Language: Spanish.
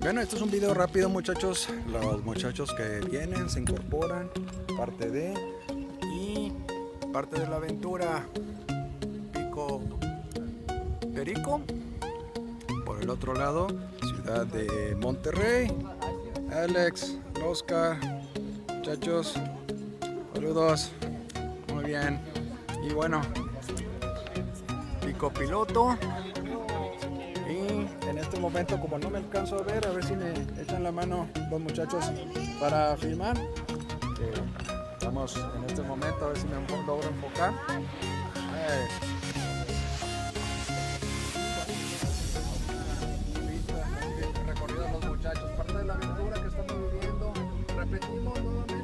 Bueno, esto es un video rápido muchachos. Los muchachos que vienen, se incorporan, parte de y parte de la aventura. Pico Perico. Por el otro lado, ciudad de Monterrey. Alex, Oscar, muchachos, saludos. Muy bien. Y bueno, pico piloto. Este momento, como no me alcanzo a ver, a ver si me echan la mano los muchachos para filmar. Eh, estamos en este momento, a ver si me logro enfocar. Eh. recorrido a los muchachos, parte de la aventura que estamos viviendo. Repetimos nuevamente.